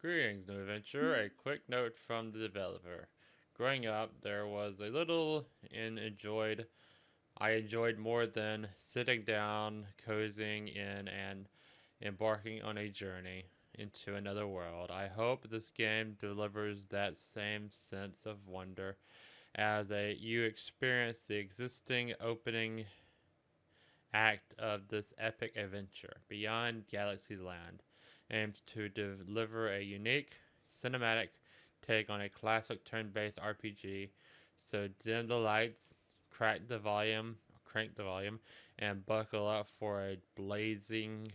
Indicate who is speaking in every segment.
Speaker 1: Greetings, New Adventure. Hmm. A quick note from the developer. Growing up, there was a little in enjoyed I enjoyed more than sitting down, cozying in, and embarking on a journey into another world. I hope this game delivers that same sense of wonder as a you experience the existing opening act of this epic adventure beyond Galaxyland aims to deliver a unique cinematic take on a classic turn-based RPG. So dim the lights, crack the volume, crank the volume, and buckle up for a blazing,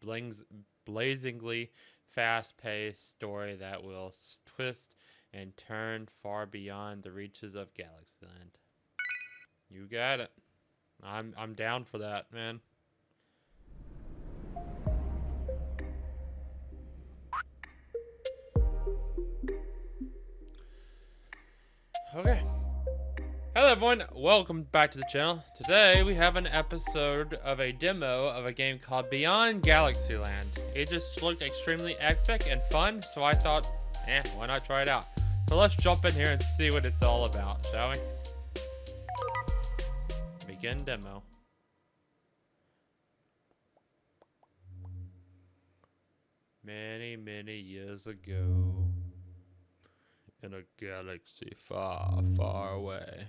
Speaker 1: blings, blazingly fast-paced story that will twist and turn far beyond the reaches of Galaxyland. You got it. I'm I'm down for that, man. Okay. Hello everyone, welcome back to the channel. Today we have an episode of a demo of a game called Beyond Galaxyland. It just looked extremely epic and fun, so I thought, eh, why not try it out? So let's jump in here and see what it's all about, shall we? Begin demo. Many, many years ago, in a galaxy far, far away.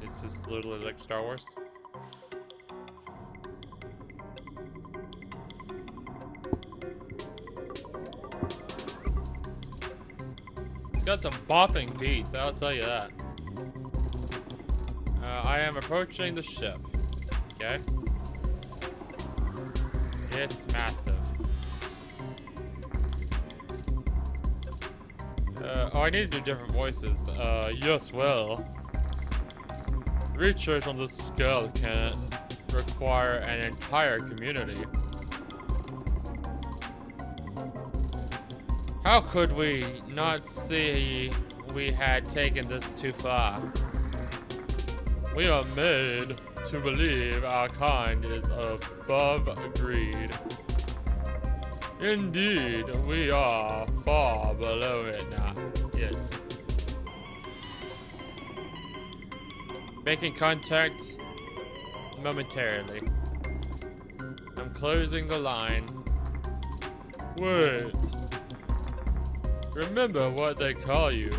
Speaker 1: This is literally like Star Wars. It's got some bopping beats, I'll tell you that. Uh, I am approaching the ship. Okay? It's massive. Uh, oh, I need to do different voices. Uh, yes, well. Research on this scale can require an entire community. How could we not see we had taken this too far? We are made to believe our kind is above greed. Indeed, we are far below it now. Yes. Making contact momentarily. I'm closing the line. Wait. Remember what they call you.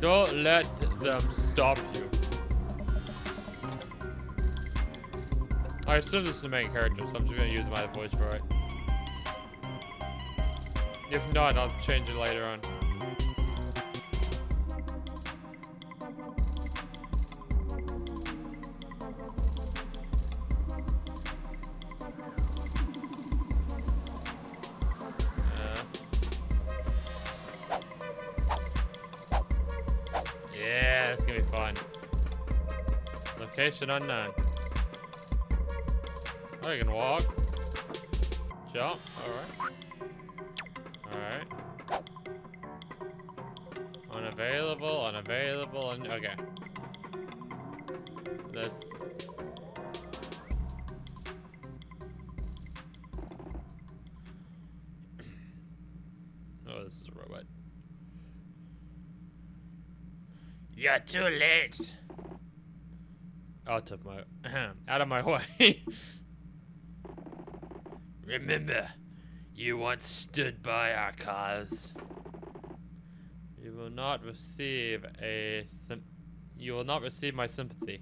Speaker 1: Don't let them stop you. I assume this is the main character, so I'm just gonna use my voice for it. If not, I'll change it later on. Uh. Yeah, it's gonna be fun. Location unknown. Oh, you can walk. Jump. Alright. Alright. Unavailable, unavailable, and okay. Let's Oh, this is a robot. You're too late. Oh, out of my out of my way. Remember, you once stood by our cause. You will not receive a you will not receive my sympathy.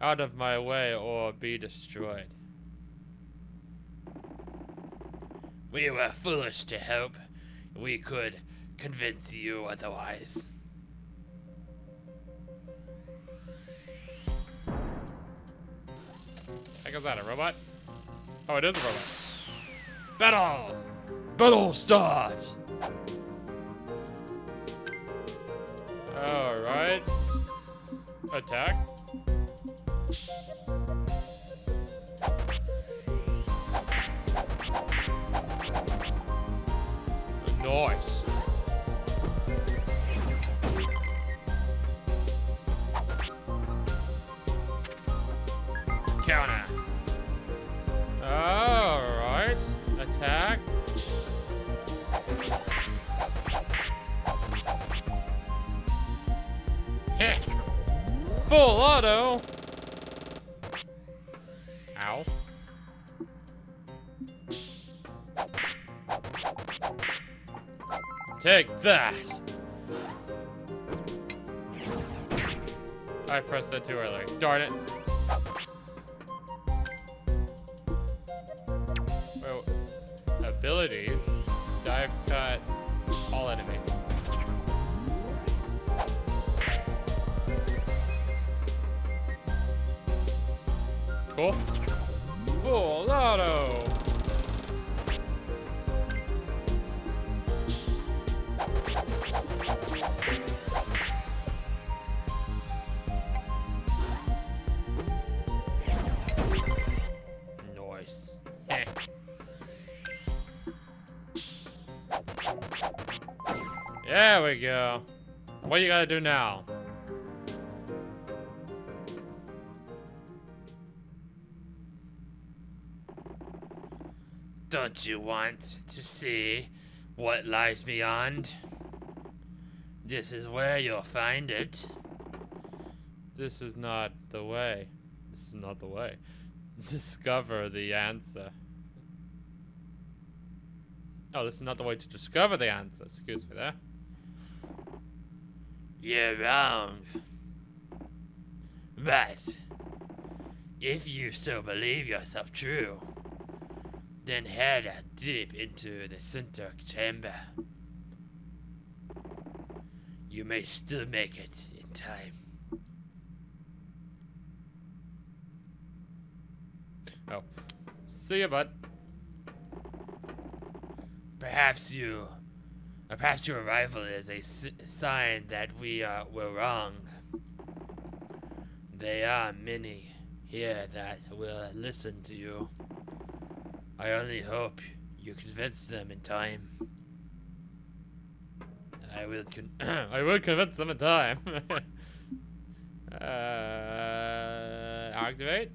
Speaker 1: Out of my way or be destroyed. We were foolish to hope we could convince you otherwise. Heck is that, a robot? Oh, it is a robot. Battle! Battle starts! Alright. Attack. Auto! Ow. Take that! I pressed that too early. Darn it. There we go. What you gotta do now? Don't you want to see what lies beyond? This is where you'll find it. This is not the way. This is not the way. Discover the answer. Oh, this is not the way to discover the answer. Excuse me there. You're um, wrong. But, if you so believe yourself true, then head deep into the center chamber. You may still make it in time. Oh. See ya, bud. Perhaps you... Or perhaps your arrival is a sign that we uh, were wrong. There are many here that will listen to you. I only hope you convince them in time. I will con I will convince them in time. uh, activate.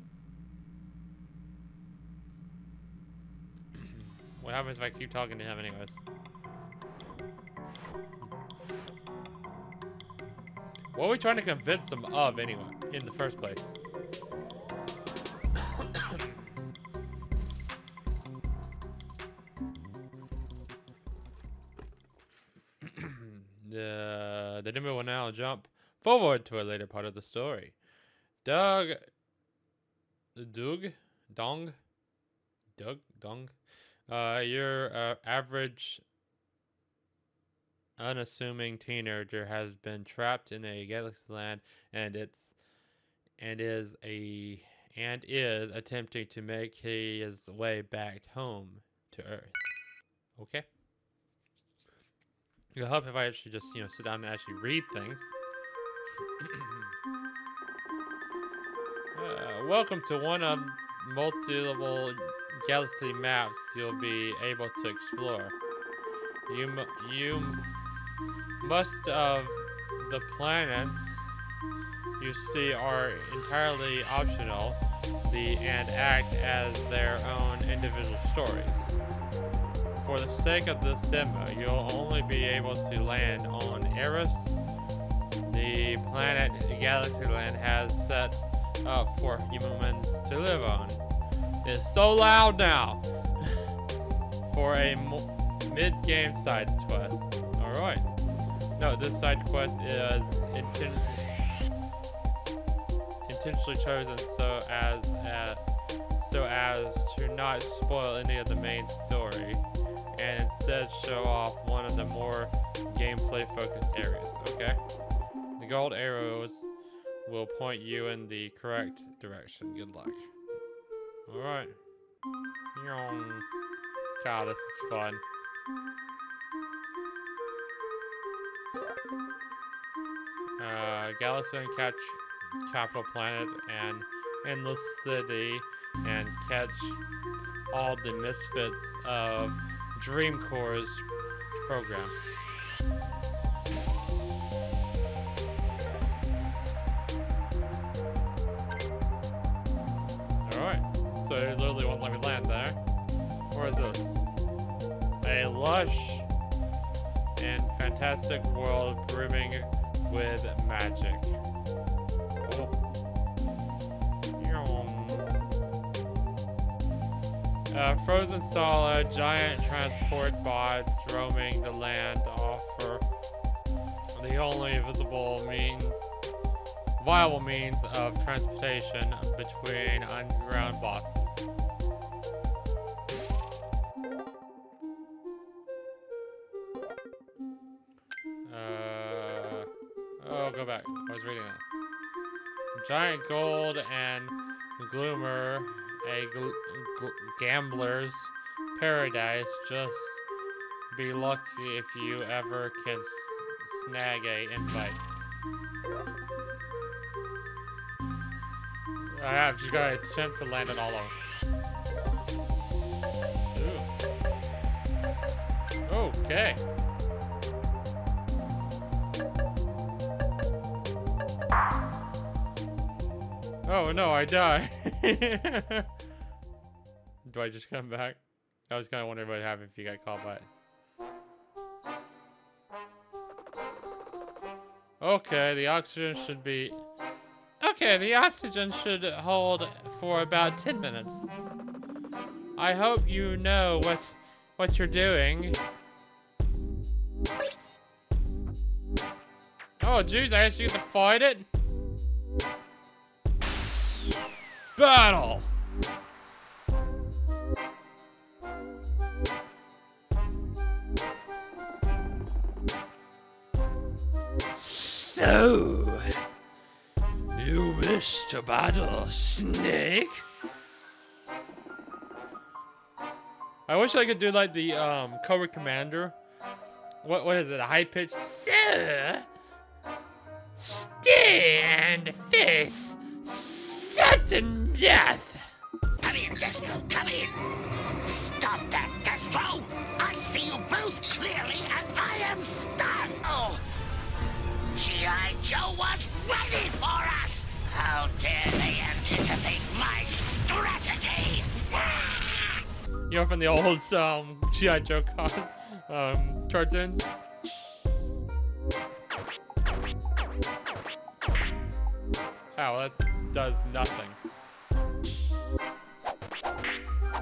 Speaker 1: what happens if I keep talking to him anyways? What are we trying to convince them of anyway, in the first place? the the demo will now jump forward to a later part of the story. Doug, Doug, Dong, Doug, Dong, uh, your uh, average unassuming teenager has been trapped in a Galaxyland and it's and is a and is attempting to make his way back home to Earth. Okay. I hope if I actually just, you know, sit down and actually read things. uh, welcome to one of multiple galaxy maps you'll be able to explore. You, you most of the planets you see are entirely optional the, and act as their own individual stories. For the sake of this demo, you'll only be able to land on Eris, the planet Galaxyland has set up for humans to live on. It's so loud now! for a mid-game side quest. No, this side quest is inten intentionally chosen so as uh, so as to not spoil any of the main story, and instead show off one of the more gameplay focused areas. Okay, the gold arrows will point you in the correct direction. Good luck. All right. God, this is fun. Uh, Galaxy catch Capital Planet and Endless City and catch all the misfits of Dream Corps' program. Alright, so it literally won't let me land there. Where is this? A lush and fantastic world brimming with magic. Oh. Uh, frozen solid, giant transport bots roaming the land offer the only visible means, viable means of transportation between underground bosses. I was reading that. Giant gold and gloomer, a gl gl gambler's paradise. Just be lucky if you ever can snag a invite. I have just gotta attempt to land it all over. Okay. Oh no, I die. Do I just come back? I was kind of wondering what would happen if you got caught by it. Okay, the oxygen should be... Okay, the oxygen should hold for about 10 minutes. I hope you know what what you're doing. Oh, jeez, I actually get to fight it? Battle! So, you wish to battle Snake? I wish I could do like the um Cobra Commander. What what is it? A high pitch? Sir, stand face certain death.
Speaker 2: Come in, Destro, come in. Stop that, Destro. I see you both clearly, and I am stunned. Oh, G.I. Joe was ready for us. How dare they anticipate my strategy?
Speaker 1: You know from the old um GI Joe con um cartoons. Oh, that does nothing.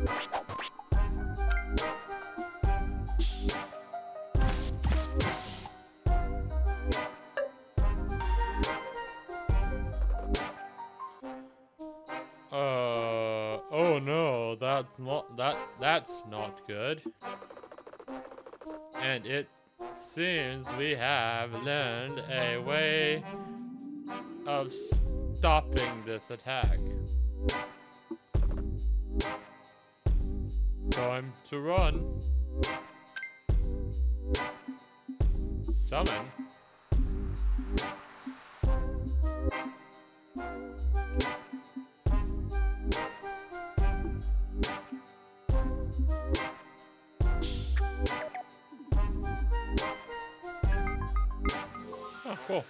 Speaker 1: Uh oh no, that's not that that's not good. And it seems we have learned a way of stopping this attack. Time to run. Summon. Oh, cool.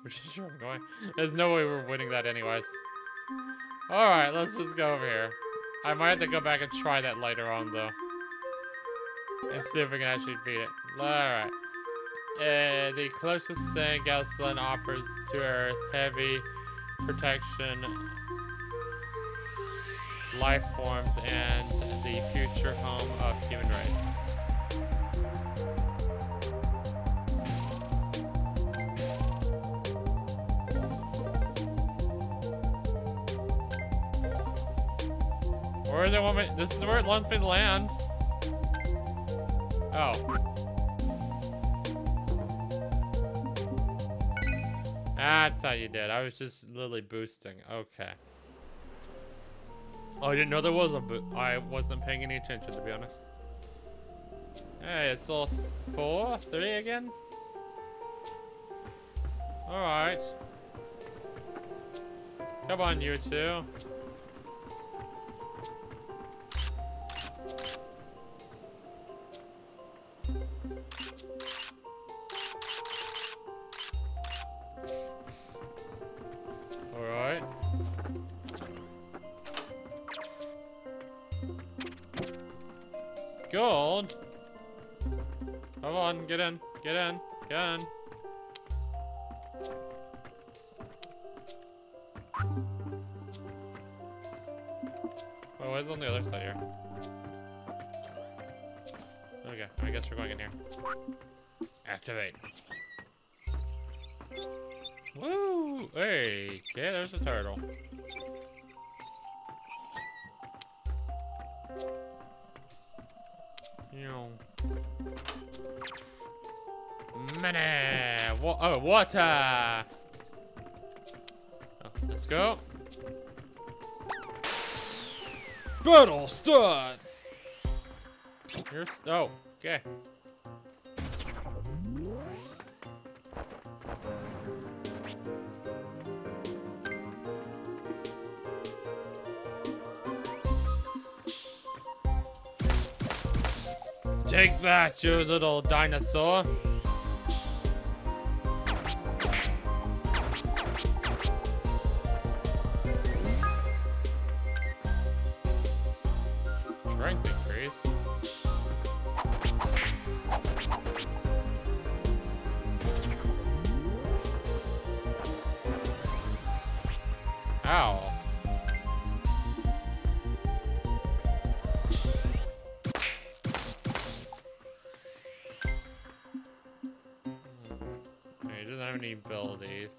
Speaker 1: we're just sure going. There's no way we're winning that anyways. Alright, let's just go over here. I might have to go back and try that later on though. And see if we can actually beat it. Alright. Uh, the closest thing Gasoline offers to Earth, heavy protection, life forms, and the future home of human race. Where does it want? This is where it wants me to land. Oh. That's how you did. I was just literally boosting. Okay. Oh, I didn't know there was a boot. I wasn't paying any attention, to be honest. Hey, it's all four, three again? Alright. Come on, you two. Well, what's on the other side here? Okay, I guess we're going in here. Activate. Woo! Hey, okay, there's a turtle. Wa oh, water. Oh, let's go. Battle start. Here's oh, okay. Take that, you little dinosaur. Ow. He doesn't have any abilities.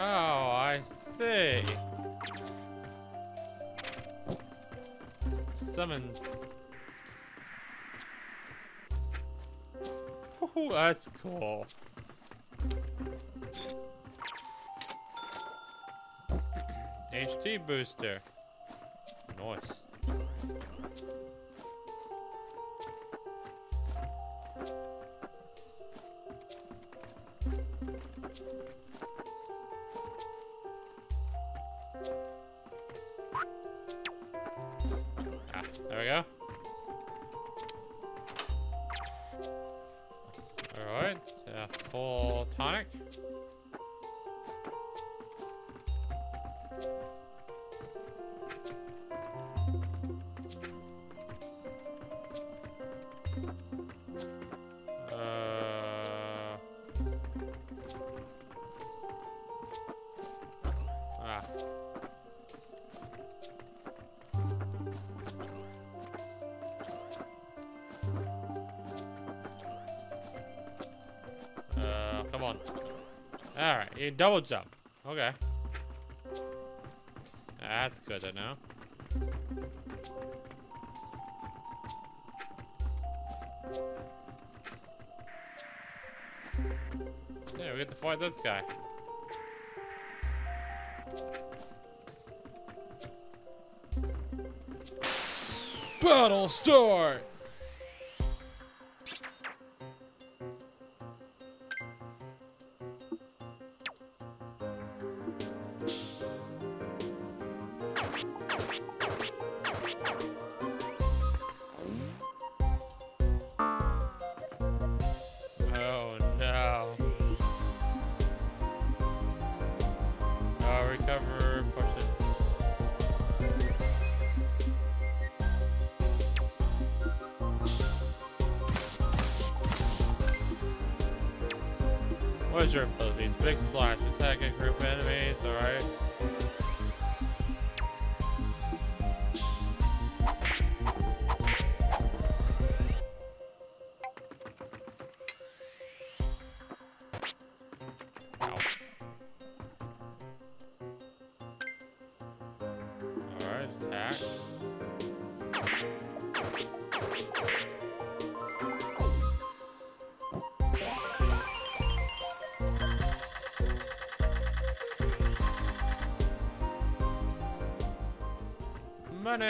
Speaker 1: Oh, I see. Summon. Ooh, that's cool. HT booster. Nice. Come on. Alright, you double jump. Okay. That's good to know. Yeah, we get to fight this guy. Battle start! observe both these big slash, attack a group of enemies, alright? Alright, attack. Money!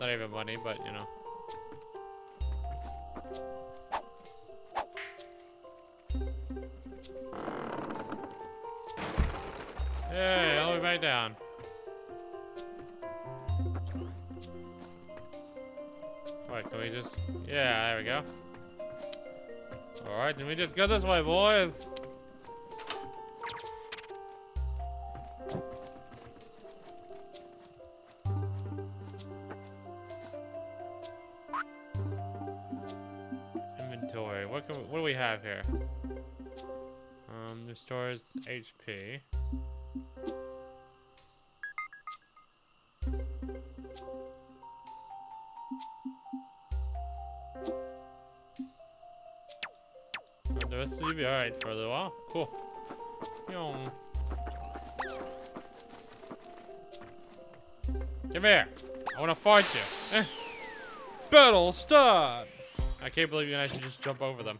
Speaker 1: Not even money, but you know. Hey, all the way down. Alright, can we just... Yeah, there we go. Alright, then we just go this way, boys. HP. The rest of you be alright for a little while. Cool. Yong. Come here. I wanna fight you. Eh. Battle start! I can't believe you guys can just jump over them.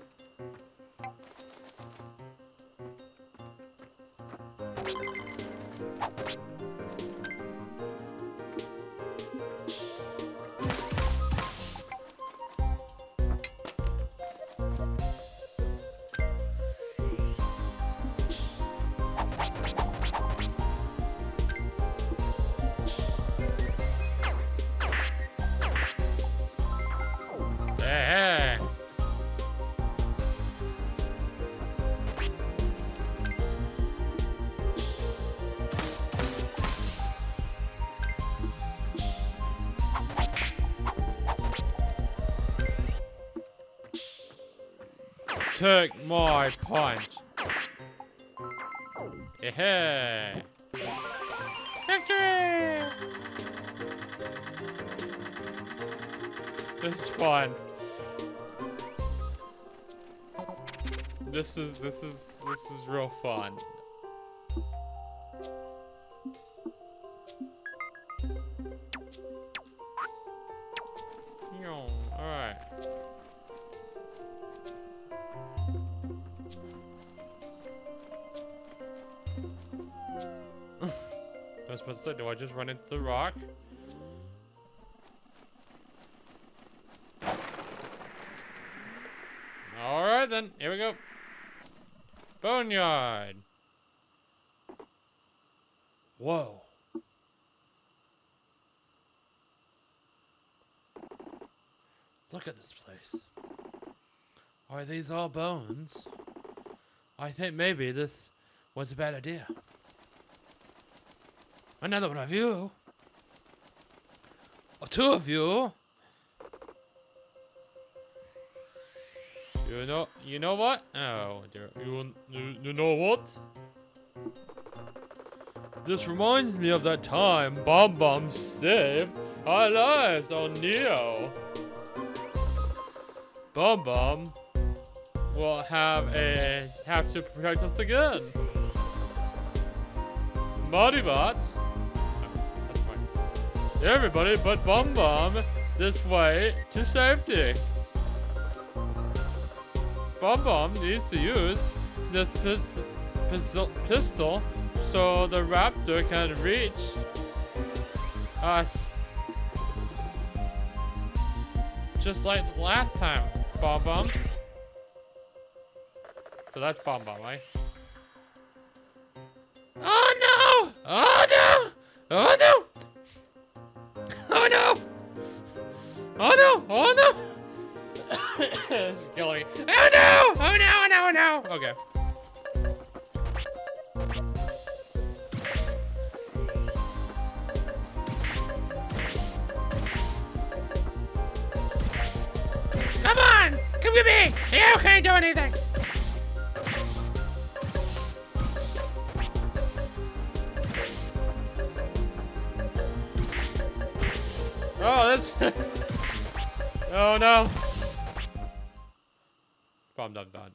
Speaker 1: Victory! This is fun. This is this is this is real fun. Just run into the rock? Alright then, here we go. Boneyard. Whoa. Look at this place. Are these all bones? I think maybe this was a bad idea. Another one of you. Or two of you. You know, you know what? Oh, dear. You, you, know what? This reminds me of that time Bomb Bomb saved our lives on Neo. Bomb Bomb will have a have to protect us again. Bodybot. Everybody but Bomb Bomb this way to safety. Bomb Bomb needs to use this pis pistol, pistol so the raptor can reach us. Just like last time, Bomb Bomb. So that's Bomb Bomb, right? Oh no! Oh no! Oh no! Okay. Come on! Come get me! You can't do anything! Oh, this. oh no. Bomb dog dog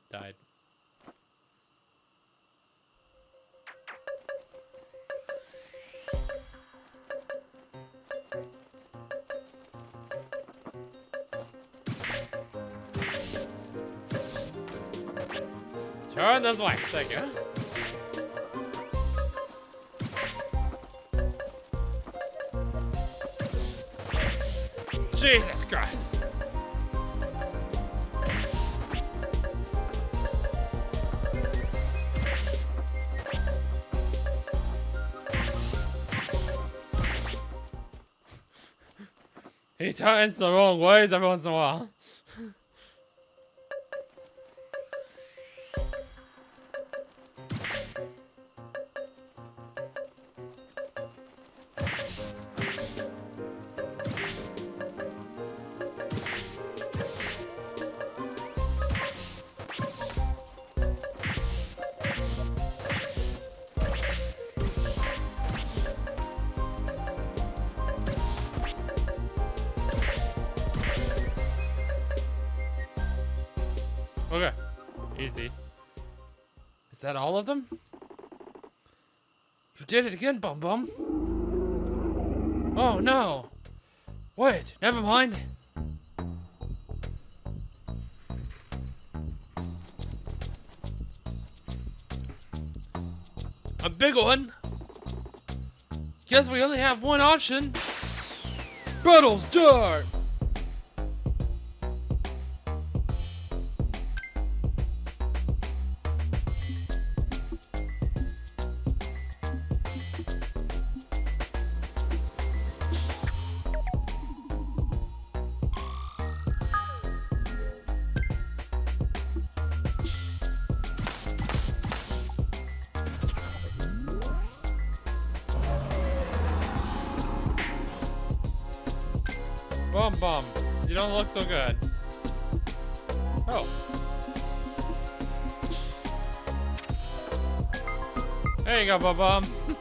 Speaker 1: Turn this. Thank you. Jesus Christ. He turns the wrong ways every once in a while. Easy. Is that all of them? You did it again, Bum Bum. Oh no. Wait, never mind. A big one. Guess we only have one option. Battle start! Bum bum. You don't look so good. Oh. There you go, bum bum.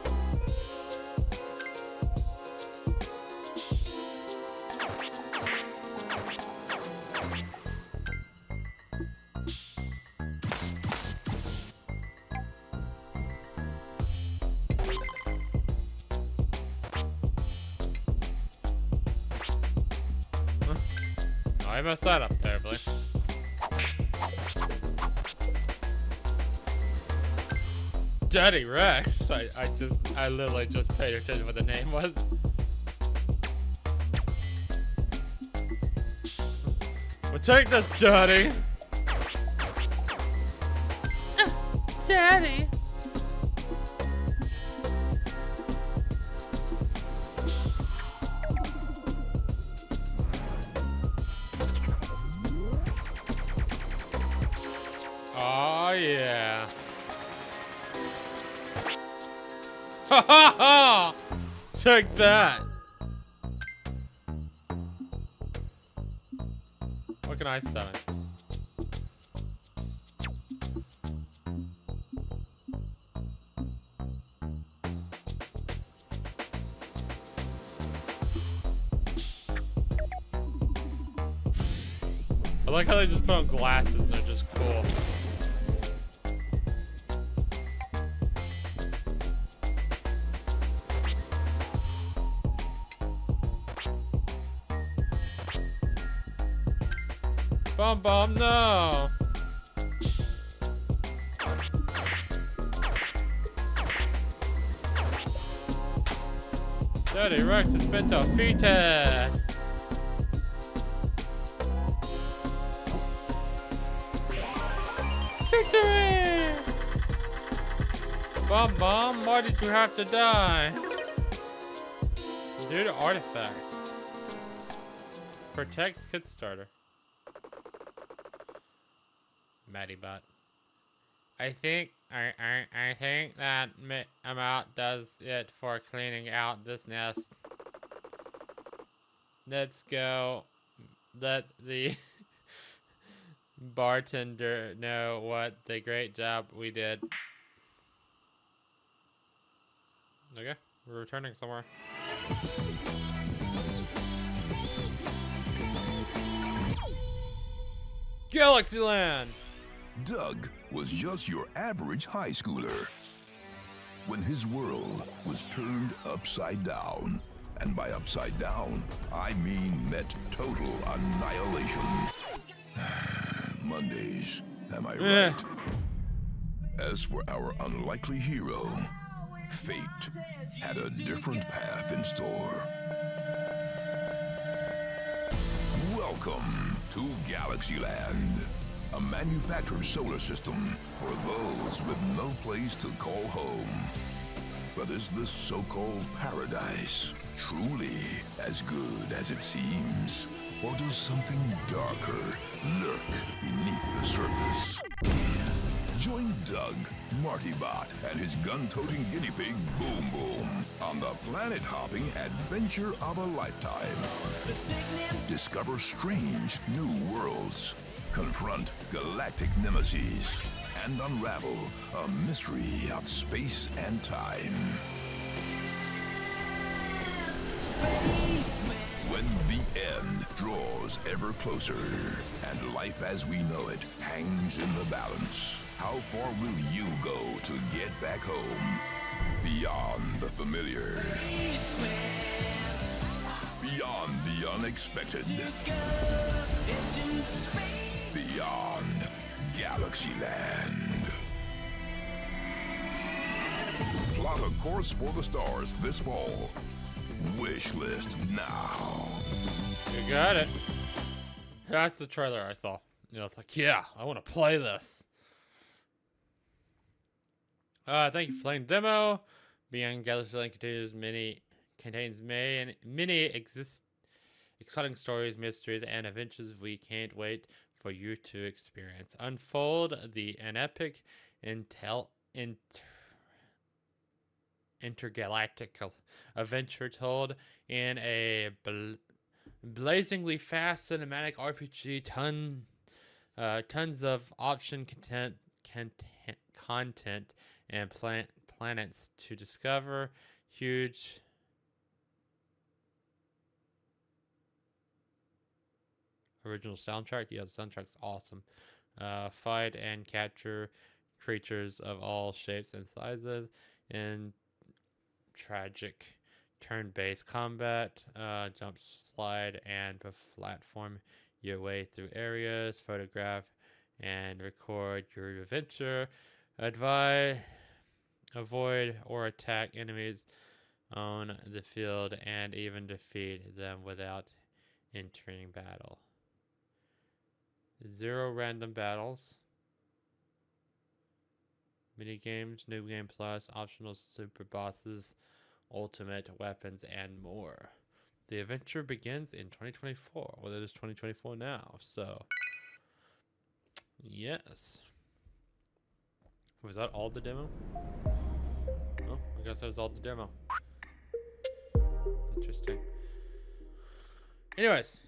Speaker 1: I messed that up terribly. Daddy Rex. I, I just, I literally just paid attention what the name was. Well, take this. Daddy. Oh yeah. Ha ha ha! Take that. What can I summon? I like how they just put on glasses Bum bum, no! Daddy Rex has been defeated! Victory! Bum bum, why did you have to die? Due to artifact. Protects Kickstarter. Maddie bot. I think I I I think that amount does it for cleaning out this nest. Let's go. Let the bartender know what the great job we did. Okay, we're returning somewhere. Galaxyland!
Speaker 3: Doug was just your average high schooler. When his world was turned upside down, and by upside down, I mean met total annihilation. Mondays, am I right? As for our unlikely hero, fate had a different path in store. Welcome to Galaxyland, a manufactured solar system for those with no place to call home. But is this so-called paradise truly as good as it seems? Or does something darker lurk beneath the surface? Join Doug, Martybot, and his gun-toting guinea pig, Boom Boom, on the planet-hopping adventure of a lifetime. Discover strange new worlds, confront galactic nemesis, and unravel a mystery of space and time. When the end draws ever closer and life as we know it hangs in the balance, how far will you go to get back home? Beyond the familiar. Beyond the unexpected. Beyond Galaxyland. Plot a course for the stars this fall. Wish list now.
Speaker 1: You got it. That's the trailer I saw. You know, it's like, yeah, I want to play this. Uh, thank you for playing demo. Beyond Galaxyland contains many contains many many exist exciting stories, mysteries, and adventures we can't wait for you to experience. Unfold the an epic intel inter, intergalactic adventure told in a bl- blazingly fast cinematic RPG. Ton uh, tons of option content content content and plant planets to discover. Huge original soundtrack. Yeah, the soundtrack's awesome. Uh, fight and capture creatures of all shapes and sizes in tragic turn-based combat. Uh, jump, slide, and platform your way through areas. Photograph and record your adventure. Advise, avoid or attack enemies on the field and even defeat them without entering battle. Zero random battles. Mini games, new game plus, optional super bosses, ultimate weapons, and more. The adventure begins in 2024. Well, it is 2024 now, so yes. Was that all the demo? Oh, I guess that was all the demo. Interesting. Anyways,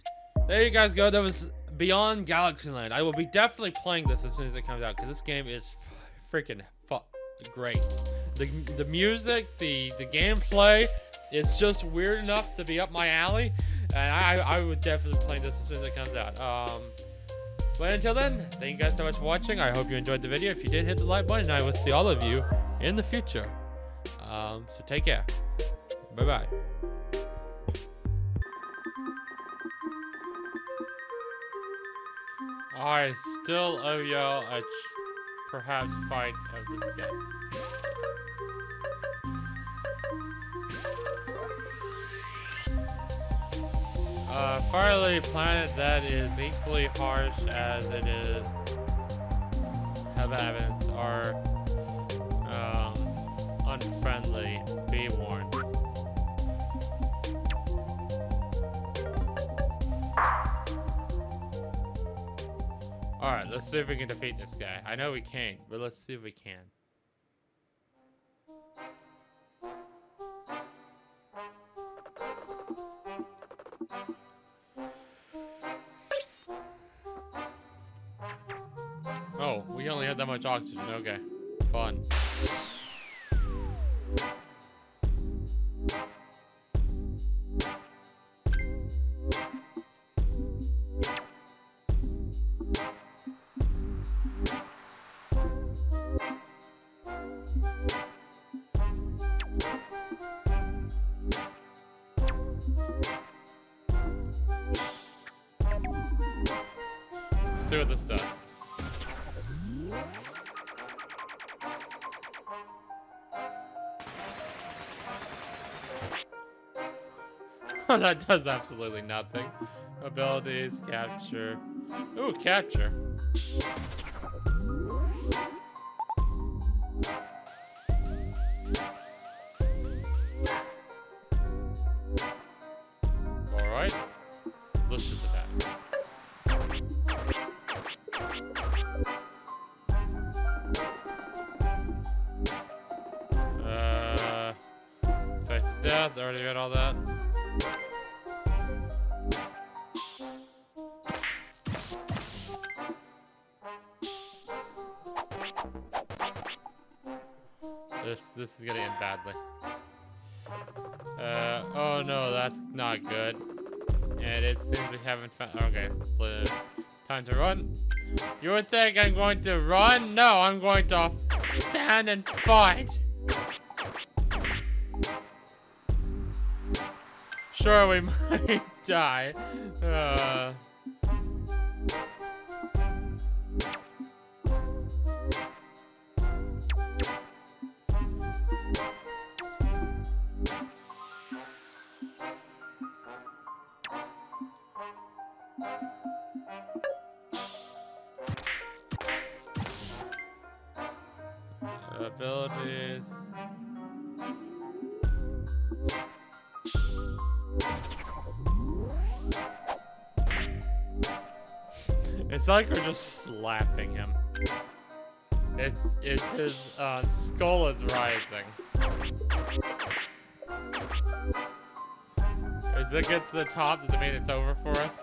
Speaker 1: there you guys go. That was Beyond Galaxyland. I will be definitely playing this as soon as it comes out because this game is freaking great. The, the music, the, the gameplay, it's just weird enough to be up my alley. And I, I would definitely play this as soon as it comes out. Um, but until then, thank you guys so much for watching. I hope you enjoyed the video. If you did, hit the like button. And I will see all of you in the future. Um, so take care. Bye-bye. I still owe y'all a perhaps fight of this game. Uh, Firelady Planet that is equally harsh as it is inhabitants are um, unfriendly. Be warned. Alright, let's see if we can defeat this guy. I know we can't, but let's see if we can. Oh, we only had that much oxygen. Okay. Fun. that does absolutely nothing. Abilities, capture. Ooh, capture. Okay, so time to run. You would think I'm going to run? No, I'm going to stand and fight. Sure, we might die. Uh, It's like we're just slapping him. It's it's his uh, skull is rising. As it gets to the top, does it mean it's over for us?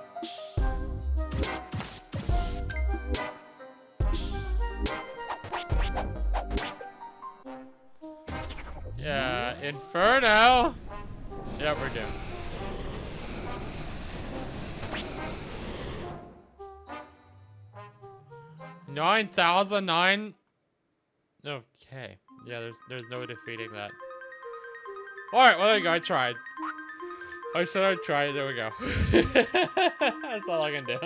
Speaker 1: Yeah, Inferno! 9,009? Okay. Yeah, there's there's no defeating that. Alright, well, there you go. I tried. I said I tried. There we go. That's all I can do.